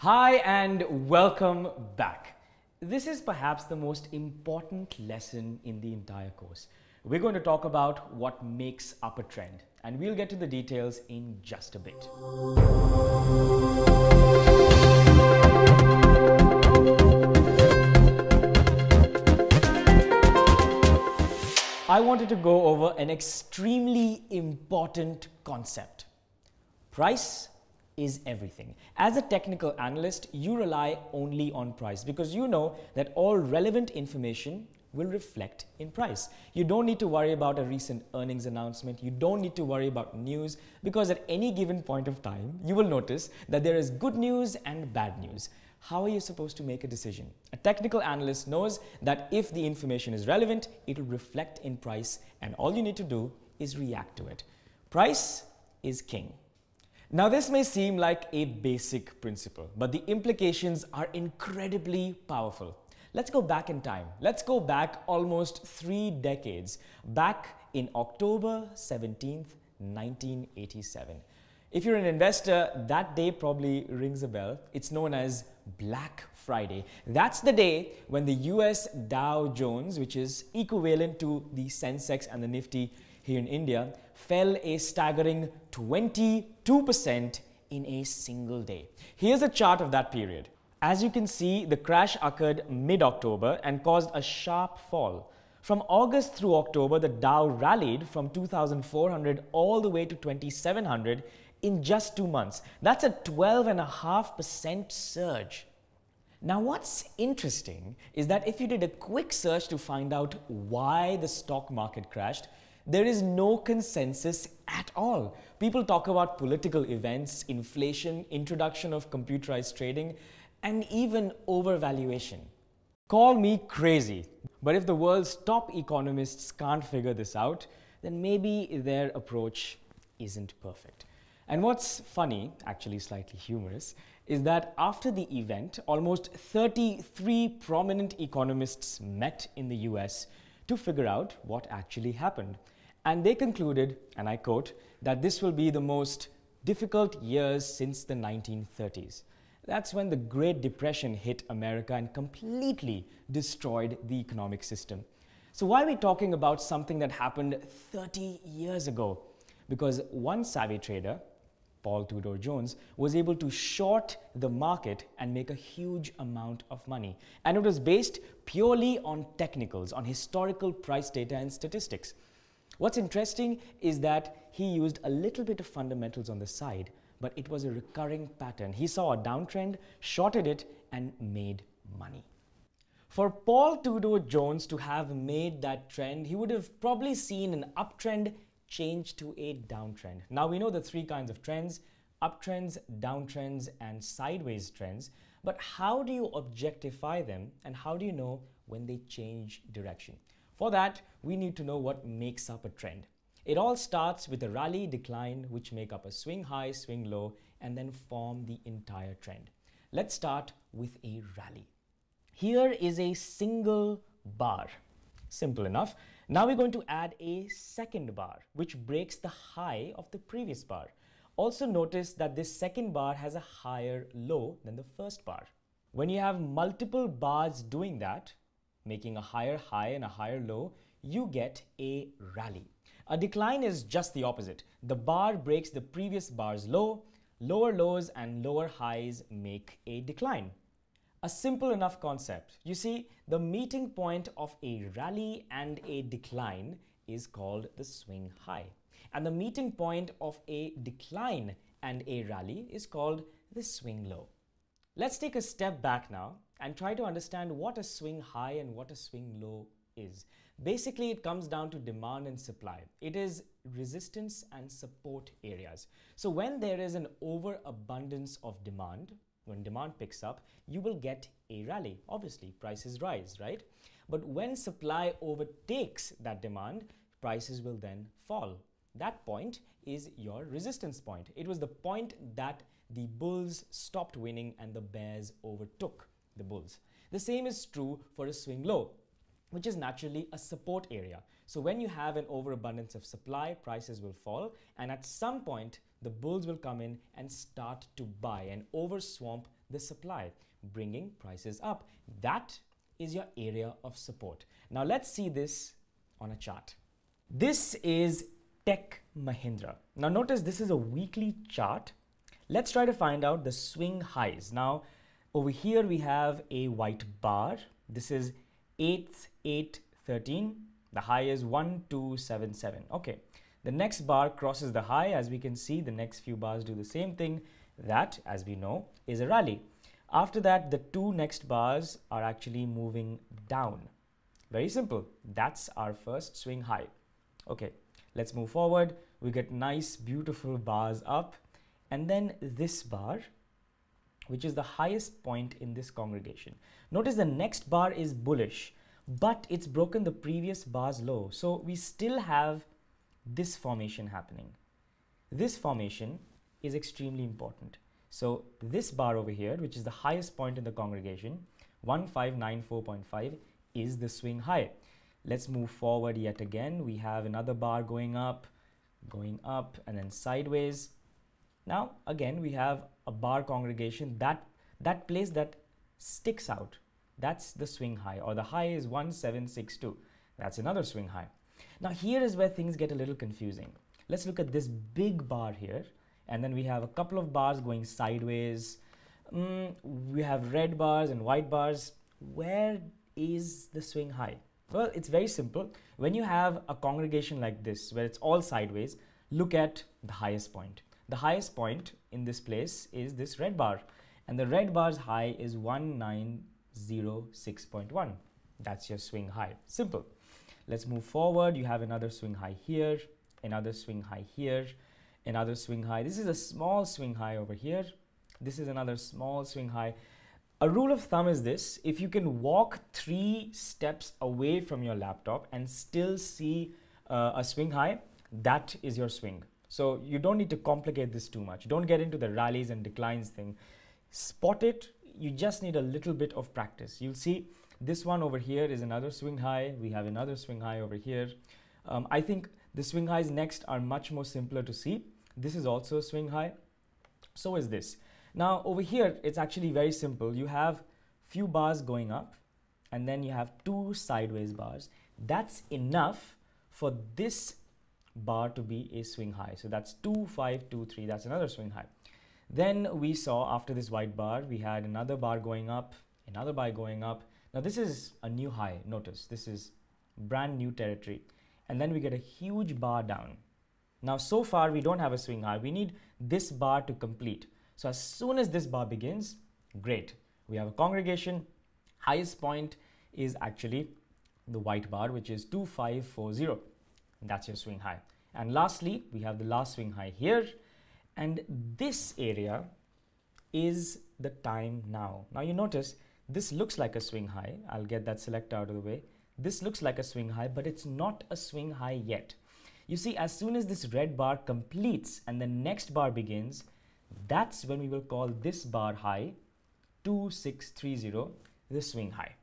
Hi, and welcome back. This is perhaps the most important lesson in the entire course. We're going to talk about what makes up a trend, and we'll get to the details in just a bit. I wanted to go over an extremely important concept. Price is everything. As a technical analyst, you rely only on price because you know that all relevant information will reflect in price. You don't need to worry about a recent earnings announcement. You don't need to worry about news because at any given point of time, you will notice that there is good news and bad news. How are you supposed to make a decision? A technical analyst knows that if the information is relevant, it will reflect in price, and all you need to do is react to it. Price is king. Now, this may seem like a basic principle, but the implications are incredibly powerful. Let's go back in time. Let's go back almost three decades, back in October 17th, 1987. If you're an investor, that day probably rings a bell. It's known as Black Friday. That's the day when the US Dow Jones, which is equivalent to the Sensex and the Nifty here in India, fell a staggering 22% in a single day. Here's a chart of that period. As you can see, the crash occurred mid October and caused a sharp fall. From August through October, the Dow rallied from 2,400 all the way to 2,700 in just two months. That's a 12.5% surge. Now, what's interesting is that if you did a quick search to find out why the stock market crashed, there is no consensus at all. People talk about political events, inflation, introduction of computerized trading, and even overvaluation. Call me crazy, but if the world's top economists can't figure this out, then maybe their approach isn't perfect. And what's funny, actually slightly humorous, is that after the event, almost 33 prominent economists met in the US to figure out what actually happened. And they concluded, and I quote, that this will be the most difficult years since the 1930s. That's when the Great Depression hit America and completely destroyed the economic system. So, why are we talking about something that happened 30 years ago? Because one savvy trader, Paul Tudor Jones, was able to short the market and make a huge amount of money. And it was based purely on technicals, on historical price data and statistics. What's interesting is that he used a little bit of fundamentals on the side, but it was a recurring pattern. He saw a downtrend, shorted it, and made money. For Paul Tudor Jones to have made that trend, he would have probably seen an uptrend change to a downtrend. Now we know the three kinds of trends uptrends, downtrends, and sideways trends. But how do you objectify them and how do you know when they change direction? For that, we need to know what makes up a trend. It all starts with a rally decline, which make up a swing high, swing low, and then form the entire trend. Let's start with a rally. Here is a single bar. Simple enough. Now we're going to add a second bar, which breaks the high of the previous bar. Also notice that this second bar has a higher low than the first bar. When you have multiple bars doing that, making a higher high and a higher low, you get a rally. A decline is just the opposite. The bar breaks the previous bar's low, lower lows and lower highs make a decline. A simple enough concept. You see, the meeting point of a rally and a decline is called the swing high. And the meeting point of a decline and a rally is called the swing low. Let's take a step back now and try to understand what a swing high and what a swing low is. Basically, it comes down to demand and supply. It is resistance and support areas. So when there is an overabundance of demand, when demand picks up, you will get a rally. Obviously, prices rise, right? But when supply overtakes that demand, prices will then fall. That point is your resistance point. It was the point that the bulls stopped winning and the bears overtook the bulls. The same is true for a swing low, which is naturally a support area. So when you have an overabundance of supply, prices will fall, and at some point, the bulls will come in and start to buy and overswamp the supply, bringing prices up. That is your area of support. Now let's see this on a chart. This is Tech Mahindra. Now notice this is a weekly chart. Let's try to find out the swing highs. Now over here we have a white bar. This is 8, 8, 13. The high is 1277. Okay. The next bar crosses the high. As we can see, the next few bars do the same thing. That, as we know, is a rally. After that, the two next bars are actually moving down. Very simple. That's our first swing high. Okay, let's move forward. We get nice, beautiful bars up. And then this bar, which is the highest point in this congregation. Notice the next bar is bullish, but it's broken the previous bar's low. So we still have this formation happening. This formation is extremely important. So this bar over here, which is the highest point in the congregation, 1594.5 is the swing high. Let's move forward yet again. We have another bar going up, going up and then sideways. Now again, we have a bar congregation that that place that sticks out. That's the swing high or the high is 1762. That's another swing high. Now here is where things get a little confusing. Let's look at this big bar here and then we have a couple of bars going sideways. Mm, we have red bars and white bars. Where is the swing high? Well, it's very simple. When you have a congregation like this, where it's all sideways, look at the highest point. The highest point in this place is this red bar, and the red bar's high is 1906.1. That's your swing high. Simple. Let's move forward. You have another swing high here, another swing high here, another swing high. This is a small swing high over here. This is another small swing high. A rule of thumb is this, if you can walk three steps away from your laptop and still see uh, a swing high, that is your swing. So you don't need to complicate this too much. Don't get into the rallies and declines thing. Spot it, you just need a little bit of practice. You'll see this one over here is another swing high. We have another swing high over here. Um, I think the swing highs next are much more simpler to see. This is also a swing high. So is this. Now over here, it's actually very simple. You have few bars going up and then you have two sideways bars. That's enough for this bar to be a swing high. So that's 2, 5, 2, 3. That's another swing high. Then we saw after this white bar, we had another bar going up, another bar going up. Now this is a new high. Notice this is brand new territory. And then we get a huge bar down. Now so far we don't have a swing high. We need this bar to complete. So as soon as this bar begins, great. We have a congregation. Highest point is actually the white bar, which is 2540. That's your swing high. And lastly, we have the last swing high here. And this area is the time now. Now you notice this looks like a swing high. I'll get that select out of the way. This looks like a swing high, but it's not a swing high yet. You see, as soon as this red bar completes and the next bar begins, that's when we will call this bar high 2630 the swing high.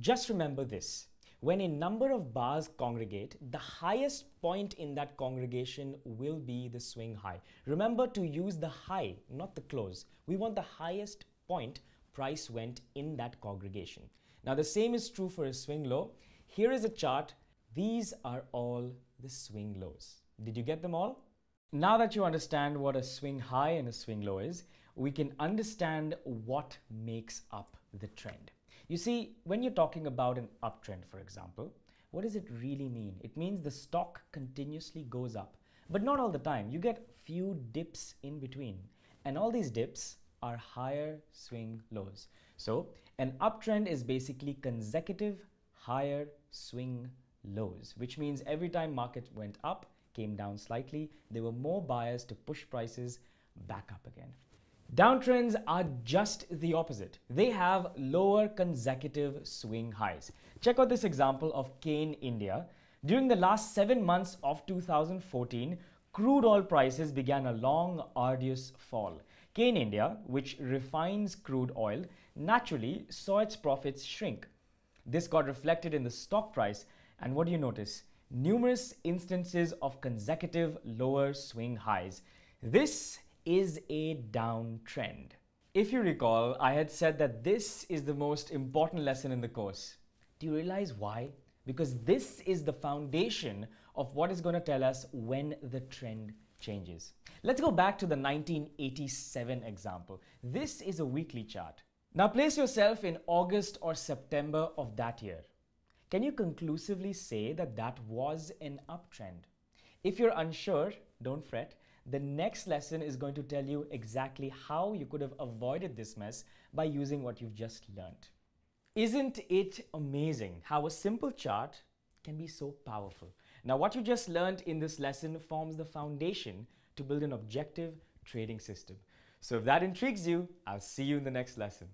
Just remember this. When a number of bars congregate, the highest point in that congregation will be the swing high. Remember to use the high, not the close. We want the highest point price went in that congregation. Now the same is true for a swing low. Here is a chart. These are all the swing lows. Did you get them all? Now that you understand what a swing high and a swing low is, we can understand what makes up the trend. You see, when you're talking about an uptrend, for example, what does it really mean? It means the stock continuously goes up, but not all the time. You get few dips in between, and all these dips are higher swing lows. So, an uptrend is basically consecutive higher swing lows, which means every time market went up, came down slightly, there were more buyers to push prices back up again. Downtrends are just the opposite. They have lower consecutive swing highs. Check out this example of Cairn India. During the last seven months of 2014, crude oil prices began a long, arduous fall. Cairn India, which refines crude oil, naturally saw its profits shrink. This got reflected in the stock price, and what do you notice? numerous instances of consecutive lower swing highs. This is a downtrend. If you recall, I had said that this is the most important lesson in the course. Do you realize why? Because this is the foundation of what is going to tell us when the trend changes. Let's go back to the 1987 example. This is a weekly chart. Now place yourself in August or September of that year. Can you conclusively say that that was an uptrend? If you're unsure, don't fret. The next lesson is going to tell you exactly how you could have avoided this mess by using what you've just learned. Isn't it amazing how a simple chart can be so powerful? Now, what you just learned in this lesson forms the foundation to build an objective trading system. So if that intrigues you, I'll see you in the next lesson.